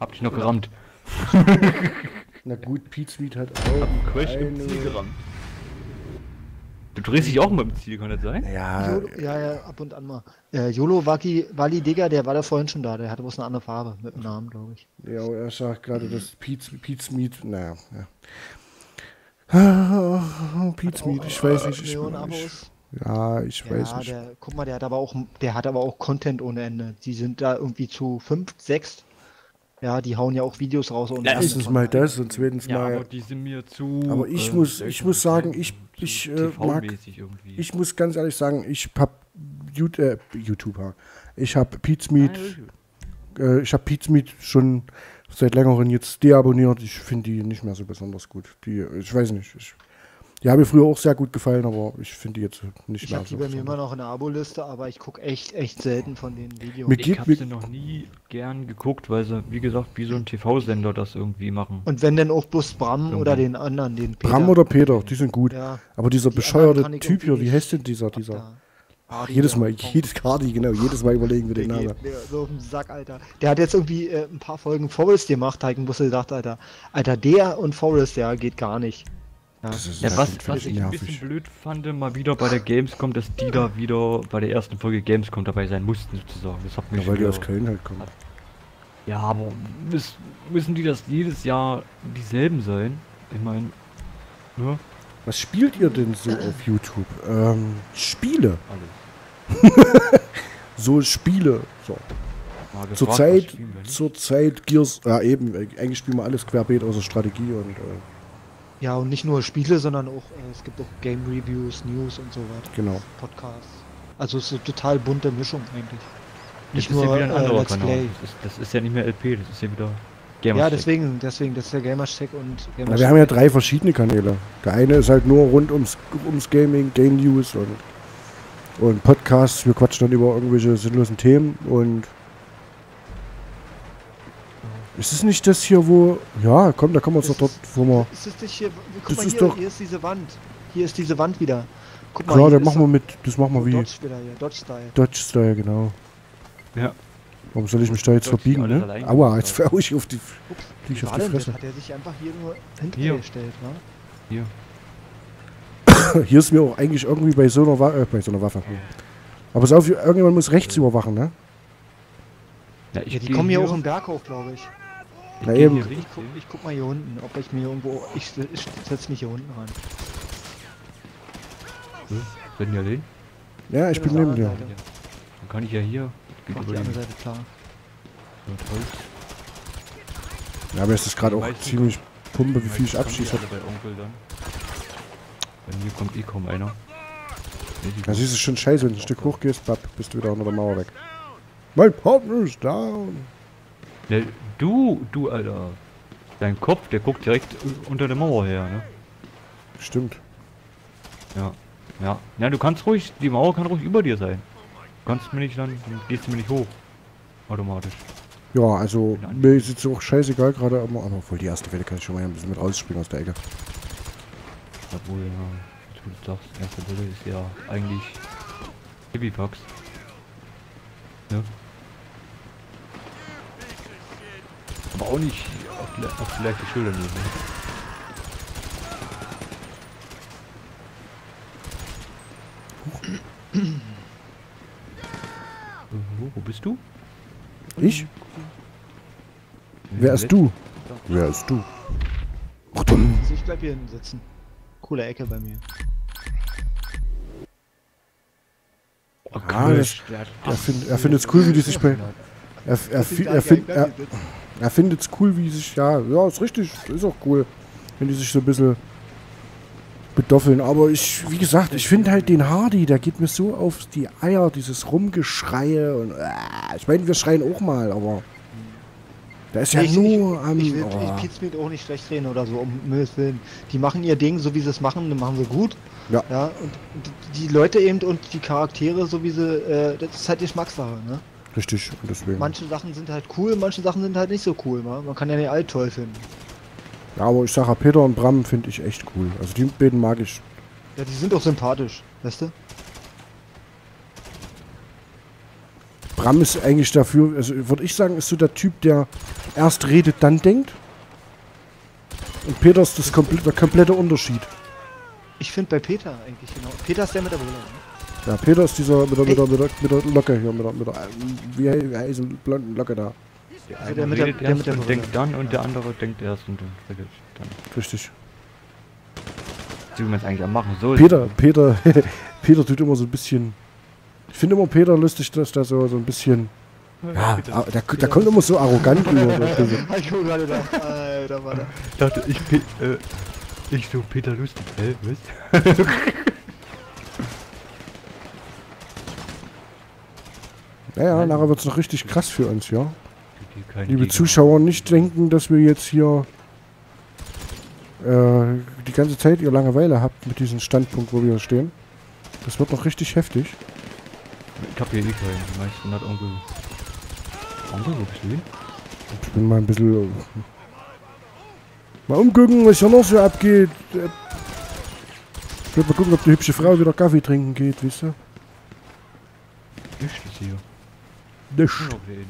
Hab dich noch gerammt. Na gut, Pete Meat hat Hab auch einen Crash im eine... Ziel gerammt. Du drehst dich auch mal im Ziel, kann das sein? Ja, Jolo, ja, ja, ab und an mal. Äh, Jolo Waki, Wally Digger, der war da vorhin schon da. Der hatte bloß eine andere Farbe mit dem Namen, glaube ich. ja, er sagt gerade, dass Pete's, Pete's Meat, naja, ja. Ah, Pete's Meat, ich weiß nicht, ich, Millionen ich, Abos. ja, ich weiß Ja, nicht. der, guck mal, der hat aber auch, der hat aber auch Content ohne Ende. Die sind da irgendwie zu fünf, sechs. Ja, die hauen ja auch Videos raus Ende Erstens mal das und zweitens Ja, mal, aber die sind mir zu. Aber ich äh, muss- ich muss sagen, ich- ich, äh, mag- irgendwie. ich muss ganz ehrlich sagen, ich hab Jut äh, YouTuber. Ich hab Pete's Meat, äh, ich hab Meat schon seit längerem jetzt deabonniert. Ich finde die nicht mehr so besonders gut. Die, ich weiß nicht. Ich, die haben mir früher auch sehr gut gefallen, aber ich finde die jetzt nicht Ich mehr habe die bei mir immer noch in der Abo-Liste, aber ich gucke echt, echt selten von den Videos. Mit- Ich Geht hab mit- sie noch nie gern geguckt, weil sie, wie gesagt, wie so ein TV-Sender das irgendwie machen. Und wenn denn auch bloß Bram Irgendwie. oder den anderen, den Peter. Bram oder Peter, die sind gut. Ja, Aber dieser Die bescheuerte ich Typ hier, wie heißt denn dieser, dieser? Ach, jedes der Mal, jedes Cardi, genau, jedes Mal überlegen wir den Der Namen. geht mir so auf den Sack, Alter. Der hat jetzt irgendwie äh, ein paar Folgen Forrest gemacht, ich mir bloß gedacht, Alter. Alter, der und Forrest, ja, geht gar nicht. Ja. Ja, das was, was ich ein nervig. bisschen blöd fand, mal wieder bei der Gamescom, dass die da wieder bei der ersten Folge Gamescom dabei sein mussten, sozusagen. Das hat mich Ja, weil die wieder- aus Köln halt kommen. Ja, aber müssen, die das jedes Jahr dieselben sein? Ich meine, ne? Was spielt ihr denn so auf YouTube? Ähm, Spiele. Alles. So Spiele. So. Zurzeit, zurzeit Gears, ja eben, eigentlich spielen wir alles querbeet außer Strategie und äh, Ja, und nicht nur Spiele, sondern auch, äh, es gibt auch Game Reviews, News und so weiter. genau. Podcasts. Also es ist eine total bunte Mischung eigentlich. Das Nicht ist nur ja wieder ein äh, anderer Let's Kanal. Play. Das ist, das ist ja nicht mehr LP, das ist ja wieder Gamer. Ja, deswegen, deswegen, das ist der Gamercheck und Na, Gamercheck. wir haben ja drei verschiedene Kanäle. Der eine ist halt nur rund ums, ums Gaming, Game News und, und Podcasts. Wir quatschen dann über irgendwelche sinnlosen Themen und ist es nicht das hier, wo. Ja, komm, da kommen wir uns doch dort, wo wir. Ist es nicht hier, guck Das mal ist hier, doch- hier ist diese Wand. Hier ist diese Wand wieder. Guck mal, Klar, hier da ist machen wir mit. Das machen wir so wie Dodge wieder hier, Dodge-Style. Dodge-Style, genau. Ja. Warum soll ich mich da jetzt Dodge verbiegen, ne? Aua, jetzt hau ich auf die. Ups, ich auf die das? Fresse. Hat er sich einfach hier nur hinter Hier. gestellt, ne? Hier. Hier ist mir auch eigentlich irgendwie bei so einer, Wa äh, bei so einer Waffe. Aber pass auf, irgendjemand muss rechts überwachen, ne? Ja, ich Ja, die kommen hier hier auch im Berg hoch, glaube ich. Ich Na eben. hier Ich guck, ich guck mal hier unten, ob ich mir irgendwo. Ich, ich setz mich hier unten rein. Sind ja den? Ja, ich bin neben dir. Dann kann ich ja hier. Geht Mach über die andere Seite klar. Ja, aber es ist gerade auch ziemlich Pumpe, wie viel ich abschieße. bei Onkel dann. Bei mir kommt eh kaum einer. Ja, siehst du schon scheiße, wenn du ein Stück hoch gehst, bapp, bist du wieder unter der Mauer weg. Mein Partner ist down. Ne, du, du, Alter. Dein Kopf, der guckt direkt unter der Mauer her, ne? Stimmt. Ja. Ja. Ja, du kannst ruhig, die Mauer kann ruhig über dir sein. Du kannst mir nicht dann, dann gehst du mir nicht hoch. Automatisch. Ja, also mir ist jetzt auch scheißegal gerade, aber aber obwohl die erste Welle kann ich schon mal ein bisschen mit rausspringen aus der Ecke. Obwohl, ja, du sagst, erste Brille ist ja eigentlich Hippie-Pax. Ja. Aber auch nicht auf, auf die leichte Schulter nehmen. Ne? Wo, wo bist du? Ich? Wer ist du? Wer ist du? Ach du. Ich bleib hier hinten sitzen. Coole Ecke bei mir. Oh, Ah, das- Er, find, er findet es cool, wie die sich bei. Er, er, fi- er, find, er, er findet es cool, wie sich. Ja, ja, ist richtig. Ist auch cool. Wenn die sich so ein bisschen bedoffeln. Aber ich, wie gesagt, ich finde halt den Hardy, der geht mir so auf die Eier, dieses Rumgeschreie und. Äh, ich meine, wir schreien auch mal, aber. Da ist ja ich, nur ich, am. ich will oh. ich Pete Smith auch nicht schlecht reden oder so, um Müll's Willen. Die machen ihr Ding, so wie sie es machen, dann machen sie gut. Ja. Ja, und und die Leute eben und die Charaktere, so wie sie, äh, das ist halt Geschmackssache, ne? Richtig, und deswegen. Manche Sachen sind halt cool, manche Sachen sind halt nicht so cool, ne? Man kann ja nicht alt toll finden. Ja, aber ich sage, Peter und Bram finde ich echt cool. Also die beiden mag ich. Ja, die sind auch sympathisch, weißt du? Bram ist eigentlich dafür, also würde ich sagen, ist so der Typ, der erst redet, dann denkt. Und Peter ist das komple der komplette Unterschied. Ich finde bei Peter eigentlich genau. Peter ist der mit der Brille. Ne? Ja, Peter ist dieser mit der, mit der, mit der, mit der Locke hier, mit der, mit der wie, he- wie heißt die blonden Locke da. Der eine der mit der- redet der erst mit der und denkt dann und der andere denkt erst und redet dann. Richtig. So wie man es eigentlich auch machen soll. Peter, Peter, Peter tut immer so ein bisschen. Ich finde immer Peter lustig, dass der so, so ein bisschen. Ja, Peter. der, der kommt immer so arrogant rüber. so ich guck gerade da. Alter, Mann. Ich dachte, ich, äh, ich so Peter lustig. Hä, was? Naja, nachher wird es noch richtig krass für uns, ja. Liebe Zuschauer, nicht denken, dass wir jetzt hier äh, die ganze Zeit ihr Langeweile habt mit diesem Standpunkt, wo wir stehen. Das wird noch richtig heftig. Ich hab hier eh keinen. Die meisten hat Onkel. Onkel, wo bist? Ich bin mal ein bisschen. äh, Mal umgucken, was hier noch so abgeht. Ich will mal gucken, ob die hübsche Frau wieder Kaffee trinken geht, wisst ihr? Nichts ist hier. Nicht. Eine.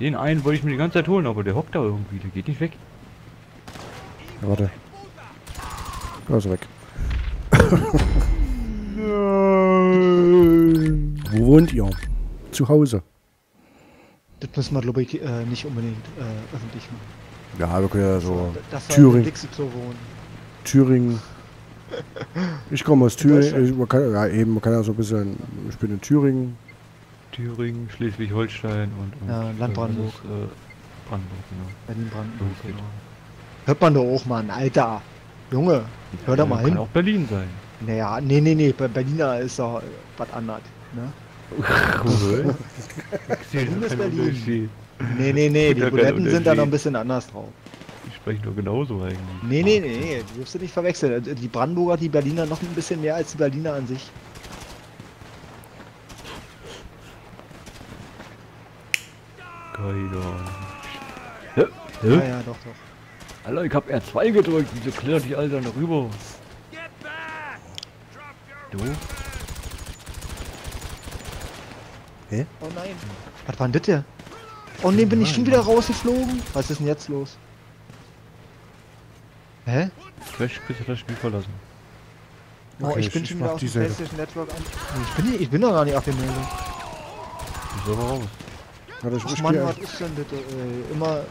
Den einen wollte ich mir die ganze Zeit holen, aber der hockt da irgendwie. Der geht nicht weg. Ja, warte. Da ist er weg. Wo wohnt ihr? Zu Hause. Das müssen wir, glaube ich, äh, nicht unbedingt äh, öffentlich machen. Ja, wir können ja so Das Thüringen. Dixie-Klo wohnen. Thüringen. Ich komme aus Thüringen. Ich, man kann, ja, eben, man kann ja so ein bisschen. Ich bin in Thüringen. Thüringen, Schleswig-Holstein und, und Ja, Land Brandenburg. Äh, Brandenburg, genau. Berlin-Brandenburg. Genau. Hört man doch auch, Mann. Alter. Junge. Hör da Ja, mal Kann hin. auch Berlin sein. Naja, nee, nee, nee. Bei Berliner ist doch was anderes. Ne? Berlin ist Berlin. Nee, nee, nee. Die Buletten sind da noch ein bisschen anders drauf. Die sprechen doch genauso eigentlich. Nee, nee, nee, nee. Die wirst du nicht verwechseln. Die Brandenburger, die Berliner noch ein bisschen mehr als die Berliner an sich. Keine Ahnung. Hä? Ja, Hä? ja, doch, doch. Alter, ich hab R2 gedrückt. Wieso klettert die Alter noch rüber? Du? Oh nein. Was war denn das hier? Oh nee, bin ich schon wieder rausgeflogen? Was ist denn jetzt los? Hä? Crash, bist du das Spiel verlassen? Oh, Okay, ich bin ich schon wieder auf dem. PlayStation Network an. Ich bin, hier- ich bin doch gar nicht abgemeldet. Wieso aber raus? Warte, ich, Ach Mann, was ist denn bitte? Ey? Immer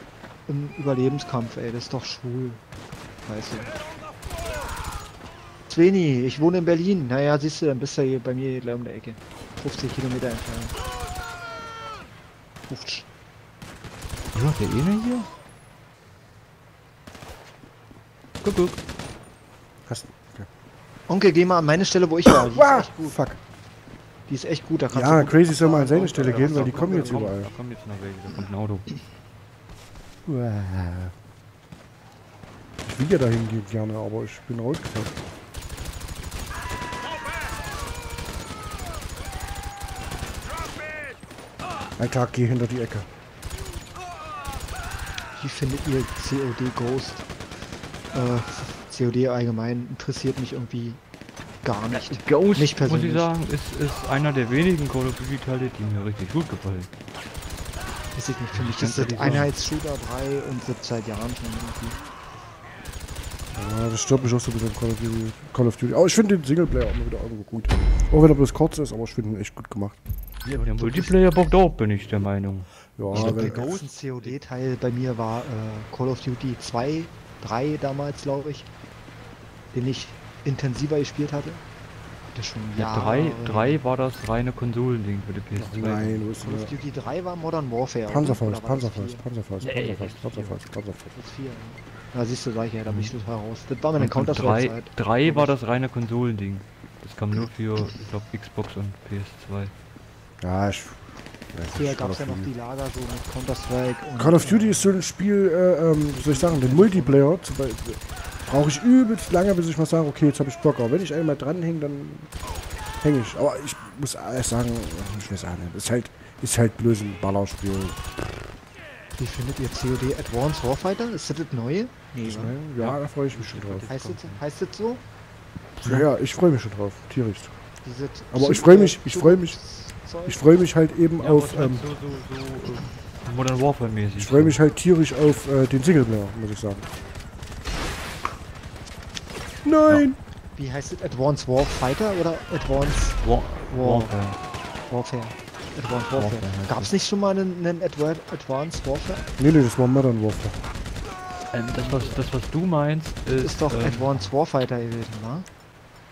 im Überlebenskampf, ey. Das ist doch schwul. Du. Sveni, ich wohne in Berlin. Naja, siehst du, dann bist du hier bei mir gleich um der Ecke. 50 Kilometer entfernt. Uftsch. Ja, der eine hier? Guck, guck. Hast, okay. Onkel, geh mal an meine Stelle, wo ich war. Wow, gut. fuck. Die ist echt gut. Da kannst Ja, du gut Crazy soll mal an seine. Stelle gehen, weil die kommen jetzt Komm, überall. Da kommt jetzt noch welche, da kommt ein Auto. Ich will ja dahin gehen gerne, aber ich bin rausgefahren. Alter, geh hinter die Ecke. Wie findet ihr COD Ghost? Äh, COD allgemein interessiert mich irgendwie gar nicht. Ghost, Nicht muss ich persönlich. sagen, ist, ist einer der wenigen Call of Duty Teile, die mir richtig gut gefallen. Weiß ich nicht, für mich ist das sagen. Einheitsshooter 3 und seit seit Jahren schon irgendwie. Ja, das stört mich auch so ein bisschen Call of Duty. Call of Duty. Aber ich finde den Singleplayer auch immer wieder irgendwo gut. Auch wenn er bloß kurz ist, aber ich finde ihn echt gut gemacht. Ja, aber der Multiplayer bockt auch, bin ich der Meinung. Ja, Ich glaube, der Ghost COD-Teil bei mir war äh, Call of Duty 2, 3 damals, glaube ich. Den ich intensiver gespielt hatte. Das schon Ja, Jahre. drei, drei war das reine Konsolending für die PS2. nein, wo ist Call of denn Duty 3 war Modern Warfare. Panzerfaust, das Panzerfaust? Panzerfaust, Panzerfaust, das Panzerfaust, Panzerfaust. Das ist 4. Ja, siehst du, sag ich ja, da bin ich total raus. Das war meine drei, Counter-Strike-Zeit. drei war das reine Konsolending. Das kam nur für, ich glaube, Xbox und PS2. Ja, ich. Früher gab es ja noch die. Lager so mit Counter-Strike und. Call of Duty ist so ein Spiel, äh, ähm, soll ich sagen, den Multiplayer zum Beispiel. Brauche ich übelst lange, bis ich mal sage, okay, jetzt habe ich Bock. Aber wenn ich einmal dranhänge, dann hänge ich. Aber ich muss alles sagen, ich weiß auch nicht, ist halt, ist halt bloß ein Ballerspiel. Wie findet ihr COD Advanced Warfighter? Ist das das neue? Nee, Ich wa? meine, ja, da freue ich mich schon drauf. Heißt das, heißt das so? Ja, ja, ich freue mich schon drauf, tierisch. Aber ich freu mich- ich freu mich. Ich freue mich halt eben Ja, auf, aber ähm, so, so, so, äh, Modern Warfare mäßig. ich freue mich halt tierisch auf äh, den Singleplayer, muss ich sagen. Nein! Wie heißt es? Advanced Warfighter oder Advanced War War- Warfare. Warfare? Advanced Warfare. Warfare Gab es nicht schon mal einen, einen Adva Advanced Warfare? Nee, nee, das war Modern Warfare. Ähm, das, was, das, was du meinst, ist, Ist doch ähm, Advanced Warfighter gewesen, ne?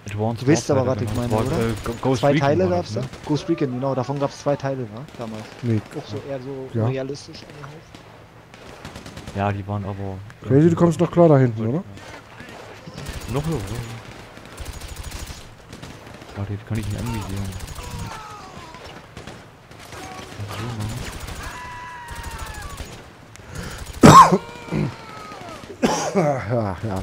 Advanced Du weißt aber, Warfare, was ich genau. meine, war, oder? äh, zwei Recon Teile war gab's das, da? ne? Ghost Recon, genau, davon gab's zwei Teile, ne? Damals. Nee. Auch so eher so Ja. realistisch angehaucht. Ja, die waren aber... Crazy, du kommst noch klar da hinten, oder? Noch höher, oder? Warte, jetzt kann ich ihn anvisieren. So, Mann. Ja, ja.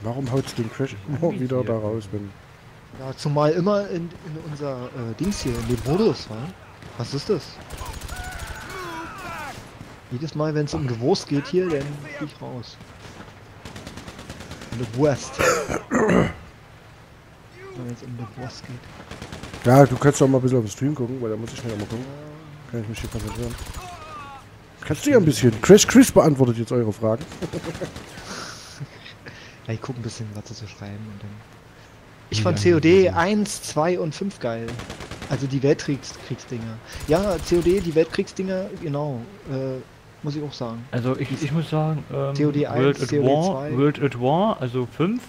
Warum haut's den Crash immer wieder da raus, wenn... Ja, zumal immer in, in unser äh, Dings hier, in dem Modus, wa? Was ist das? Jedes Mal, wenn es um die Wurst geht hier, dann flieg ich raus. Um die Wurst. wenn es um die Wurst geht. Ja, du kannst doch mal ein bisschen auf den Stream gucken, weil da muss ich nicht mal gucken. Kann ich mich hier konzentrieren. Kannst du ja ein bisschen. Crash Chris beantwortet jetzt eure Fragen. Ja, ich guck ein bisschen, was zu schreiben und dann. Ich fand COD sind die? 1, 2 und 5 geil. Also die Weltkriegsdinger. Ja, COD, die Weltkriegsdinger, genau. Äh, muss ich auch sagen. Also ich, ich muss sagen, ähm, COD 1, World at COD War, 2. World at War, also 5,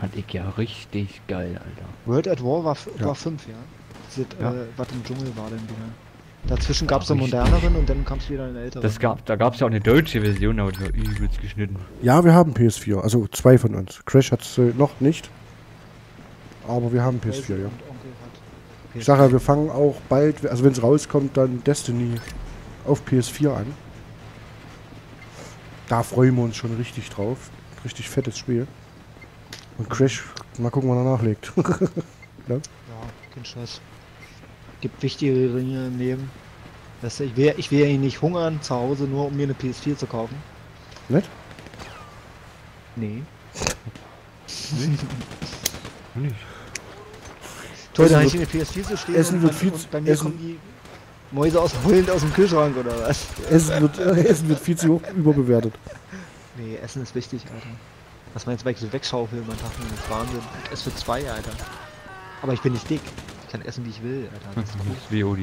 fand ich ja richtig geil, Alter. World at War war, Ja. war 5, ja. Diese, Ja. Äh, was im Dschungel war denn Dinger. Dazwischen gab es richtig. moderneren und dann kam es wieder einen älteren. Das gab, da gab es ja auch eine deutsche Version, aber die war übelst geschnitten. Ja, wir haben PS4. Also zwei von uns. Crash hat's äh, noch nicht. Aber wir haben Crazy PS4, ja. und Onkel hat Ich sage ja, wir fangen auch bald, also wenn es rauskommt, dann Destiny auf PS4 an. Da freuen wir uns schon richtig drauf. Richtig fettes Spiel. Und Crash, mal gucken, wann er nachlegt. Ja, kein Stress. Gibt wichtigere Dinge im Leben. Weißt du, ich will, ich will ja nicht hungern zu Hause, nur um mir eine PS4 zu kaufen. Nett? Nee. Nicht? Toll, da ich eine PS4 so stehen Essen und, wird viel und zu- bei mir Essen- kommen die Mäuse aus heulend aus dem Kühlschrank oder was? Essen wird, äh, Essen wird viel zu hoch überbewertet. Nee, Essen ist wichtig, Alter. Was man jetzt weg so wegschaufeln, man Tag, das ist Wahnsinn. Ich esse für zwei, Alter. Aber ich bin nicht dick. Ich kann essen, wie ich will, Alter. Das ist cool. Ist WOD.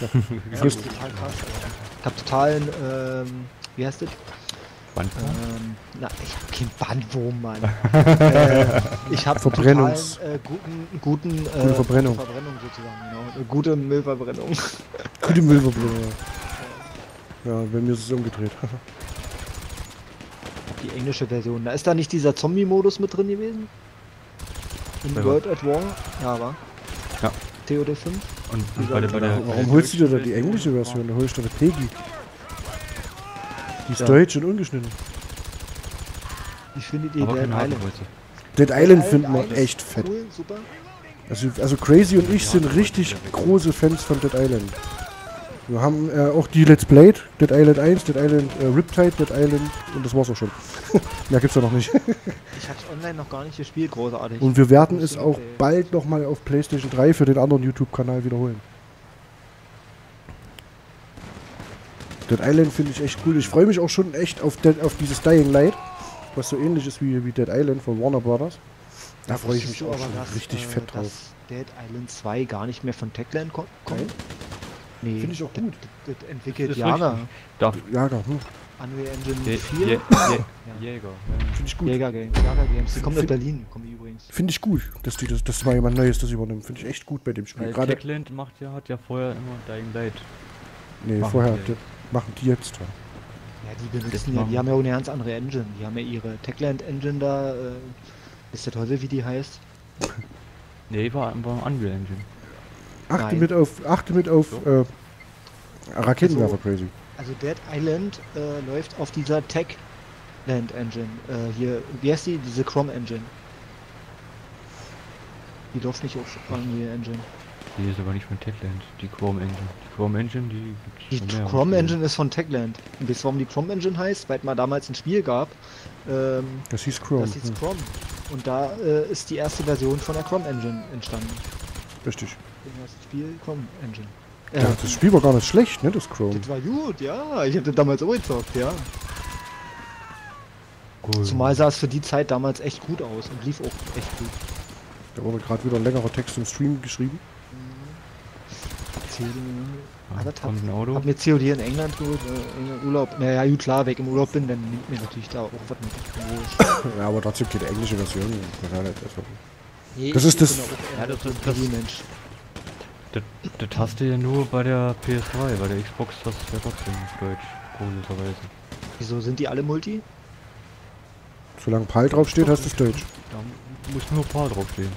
Ja, das ist total krass, Alter. Ich hab totalen, ähm, wie heißt das? Bandwurm? Ähm, na, ich hab keinen Bandwurm, Mann. äh, ich hab Verbrennungs- totalen, äh, guten, guten, äh, Gute Verbrennung. Verbrennung sozusagen, genau. Eine gute Müllverbrennung. Gute Müllverbrennung. Ja, Ja, bei mir ist es umgedreht. Die englische Version. Da ist da nicht dieser Zombie-Modus mit drin gewesen? In Bei World at War? Ja, war. Ja. TOD 5? Und, und bei der, bei der, Warum der holst du dir da die englische Version? Da holst du doch Peggy. Die ist Ja. deutsch und ungeschnitten. Wie findet ihr Aber Dead Island? Dead Island finden wir echt fett. Cool, super. Also, also Crazy und ich sind richtig große Fans von Dead Island. Wir haben äh, auch die Let's Played, Dead Island 1, Dead Island äh, Riptide, Dead Island und das war's auch schon. Mehr gibt's ja noch nicht. Ich hab's online noch gar nicht gespielt, großartig. Und wir werden es auch bald nochmal auf PlayStation 3 für den anderen YouTube-Kanal wiederholen. Dead Island finde ich echt cool. Ich freue mich auch schon echt auf, Dead, auf dieses Dying Light, was so ähnlich ist wie, wie Dead Island von Warner Brothers. Da freue ich mich du auch aber, schon dass, richtig äh, fett drauf. Dass Dead Island 2 gar nicht mehr von Techland ko kommt? Nee. Finde ich auch das- gut. Das, das entwickelt ist Jana. richtig. Darf, Ja, da, hm, Unreal Engine Jä- 4. Jä- Jä- Jäger. ja. finde ich gut. Jäger Games. Jäger Games. Die kommen aus Berlin, kommen die übrigens. Finde ich gut, dass die das, dass mal jemand Neues das übernimmt. Finde ich echt gut bei dem Spiel. Weil Gerade, Techland macht ja, hat ja vorher immer Dying Light. nee, machen vorher, die, machen die jetzt. Ja. Ja, die benutzen ja, die haben ja auch eine ganz andere Engine. Die haben ja ihre Techland Engine da, äh, ist der Teufel, wie die heißt. Nee, war, war Unreal Engine. Achte Nein. mit auf, achte mit auf äh, Raketenwerfer Also- Crazy. Also Dead Island äh, läuft auf dieser Techland Engine. Äh, hier, wie heißt die? Diese Chrome Engine. Die läuft nicht auf Unreal Engine. Die ist aber nicht von Techland, die Chrome Engine. Die Chrome Engine, die Die gibt's schon mehr. Chrome Engine ist von Techland. Und wisst ihr, warum die Chrome Engine heißt? Weil es mal damals ein Spiel gab. Ähm, Das hieß Chrome. das hieß hm. Chrome. Und da äh, ist die erste Version von der Chrome Engine entstanden. Richtig. Das Spiel Chrome Engine. Ja, das Spiel war gar nicht schlecht, ne, das Chrome. Das war gut, ja. Ich hatte damals auch gezockt, ja. Cool. Zumal sah es für die Zeit damals echt gut aus und lief auch echt gut. Da wurde gerade wieder ein längerer Text im Stream geschrieben. Das kommt ein Auto. Hab mir COD in England geholt, äh, in Urlaub. Naja, gut, klar, weg im Urlaub bin, dann nimmt mir natürlich da auch was mit. Ja, aber trotzdem geht die englische Version. Nee, Das ist das- Ja, das ist das das- Mensch. Das, das hast du ja nur bei der PS3, bei der Xbox hast du ja trotzdem auf Deutsch, komischerweise. Wieso sind die alle Multi? Solange PAL draufsteht, hast du es Deutsch. Da muss nur PAL draufstehen.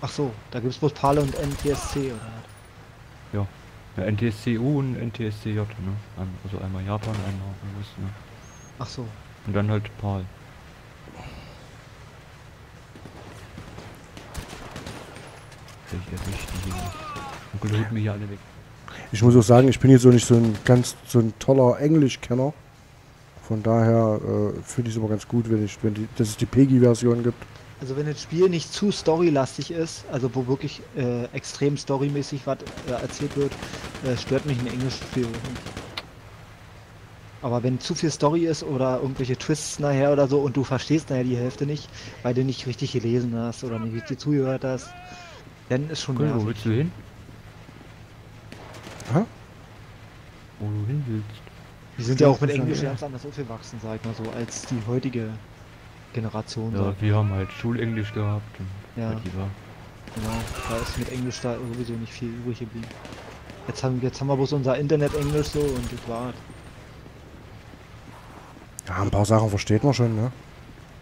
Ach so, da gibt's bloß PAL und NTSC oder was? Ja. Ja, NTSC-U und NTSC-J, ne? Also einmal Japan, einmal US, ne? Ach so. Und dann halt PAL. Ich erwischt die hier. Onkel holt mir hier alle weg. Ich muss auch sagen, ich bin jetzt so nicht so ein ganz so ein toller Englischkenner. Von daher äh, finde ich es immer ganz gut, wenn ich, wenn die, dass es die PEGI-Version gibt. Also wenn das Spiel nicht zu storylastig ist, also wo wirklich äh, extrem storymäßig was äh, erzählt wird, äh, stört mich ein englisches Spiel nicht. Aber wenn zu viel Story ist oder irgendwelche Twists nachher oder so und du verstehst nachher die Hälfte nicht, weil du nicht richtig gelesen hast oder nicht richtig zugehört hast, dann ist schon wo nervig. willst du hin? Aha. Wo du hin willst. Die sind ja auch mit Englisch ganz anders aufgewachsen, sag ich mal so, als die heutige Generation. Ja, wir haben halt Schulenglisch gehabt Ja. die war. Genau, da ist mit Englisch da sowieso nicht viel übrig geblieben. Jetzt haben, jetzt haben wir bloß unser Internet-Englisch so und das war's. Ja, ein paar Sachen versteht man schon, ne?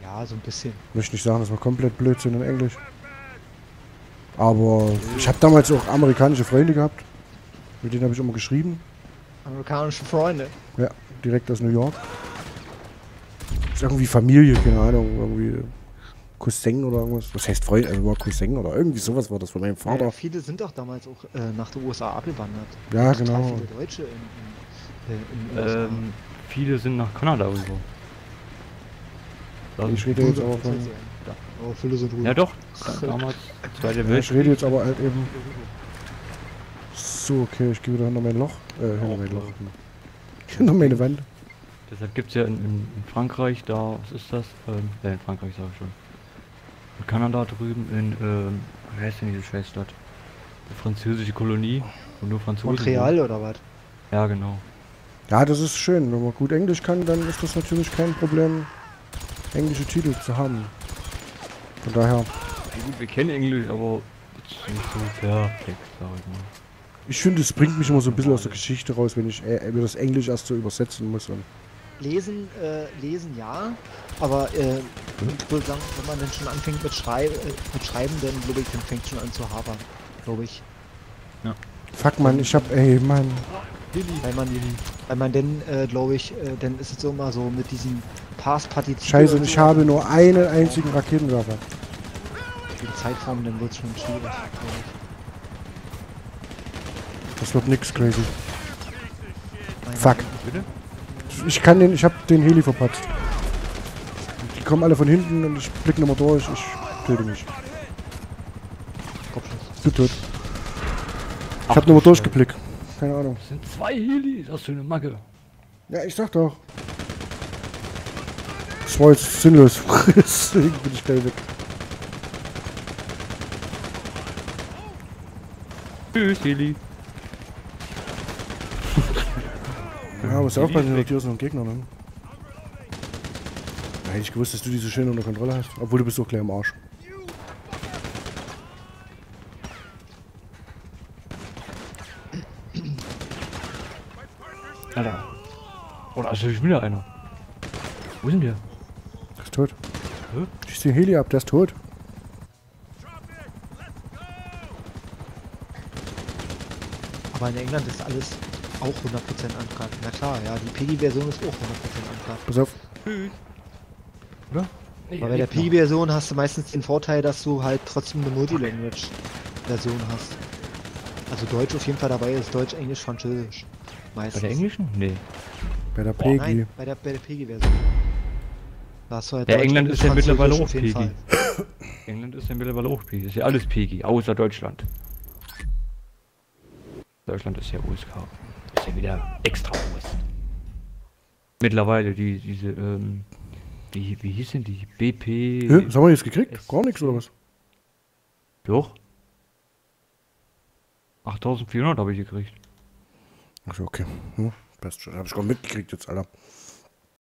Ja, so ein bisschen. Ich möchte nicht sagen, das war komplett Blödsinn in Englisch. Aber ich habe damals auch amerikanische Freunde gehabt. Mit denen habe ich immer geschrieben. Amerikanische Freunde. Ja, direkt aus New York. Irgendwie Familie, keine Ahnung, irgendwie Cousin oder irgendwas. Was heißt Freund? Also war Cousin oder irgendwie sowas war das von meinem Ja, Vater. viele sind doch damals auch äh, nach den USA abgewandert. Ja, genau. viele Deutsche in, in, äh, in USA. Ähm, viele sind nach Kanada rüber. Da Ich rede jetzt aber von. so. Oh, viele sind rüber. ja doch, damals Zweite Ja, ich rede jetzt aber halt eben. So, okay, ich gehe wieder hinter mein Loch. Äh, hinter mein Loch. Hinter meine Wand. Deshalb gibt es ja in, in, in Frankreich da, was ist das? Ähm, ja, in Frankreich sage ich schon. In Kanada drüben in, ähm, wie heißt denn diese Scheißstadt? Die französische Kolonie, wo nur Franzosen Montreal oder was? sind. Ja, genau. Ja, das ist schön. Wenn man gut Englisch kann, dann ist das natürlich kein Problem, englische Titel zu haben. Von daher, Ja, gut, wir kennen Englisch, aber jetzt nicht so perfekt, sag ich mal. ich finde, es bringt mich immer so ein bisschen aus der Geschichte raus, wenn ich äh, mir das Englisch erst so übersetzen muss. Und Lesen, äh, lesen ja, aber äh, ich würde sagen, wenn man dann schon anfängt mit, Schrei äh, mit Schreiben, dann glaube ich, dann fängt schon an zu hapern, glaube ich. fuck, Mann, ich hab, ey, Mann. Weil man, weil man dann, äh, glaube ich, äh, dann ist es so immer so mit diesen Pass-Partitionen. Scheiße, und ich habe nur einen einzigen Raketenwerfer. Den Zeitform, dann wird es schon schwierig, glaube Das wird nix crazy. Fuck. Bitte? Ich kann den, ich hab den Heli verpatzt. Die kommen alle von hinten und ich blick nochmal durch. Ich töte mich. Kopfschuss. Du tot. Ich hab nochmal durchgeblickt. Keine Ahnung. Das sind zwei Helis, hast du eine Macke. Ja, ich sag doch. Das war jetzt sinnlos. Deswegen bin ich gleich weg. Tschüss, Heli. Ja, ist Heli aufpassen, hinter dir ist noch ein Gegner, ne? Ja, hätte ich gewusst, dass du die so schön unter Kontrolle hast. Obwohl du bist doch gleich am Arsch. Alter. Oder ist schon wieder einer? Wo ist denn der? Ist tot. Hä? Schieß den Heli ab, der ist tot. Aber in England ist alles auch 100% uncut. Na klar, ja, die PEGI-Version ist auch 100% uncut. Pass auf. Oder? Nee, Aber bei der PEGI-Version hast du meistens den Vorteil, dass du halt trotzdem eine Multilanguage-Version hast. Also Deutsch auf jeden Fall dabei ist, Deutsch, Englisch, Französisch. Bei Meistens. der englischen? Nee. Bei der PEGI. Nein, bei der, bei der PEGI-Version. Das war Ja, England ist ja mittlerweile auch PG. England ist ja mittlerweile auch PG. Ist ja alles PG, außer Deutschland. Deutschland ist ja USK. Ist ja wieder extra US. Mittlerweile die, diese, ähm, wie, wie hießen die? BP. Hä? Was haben wir jetzt gekriegt? Gar nichts oder was? Doch. 8400 habe ich gekriegt. Achso, okay. Hm, passt schon. Hab ich gar nicht mitgekriegt jetzt, Alter.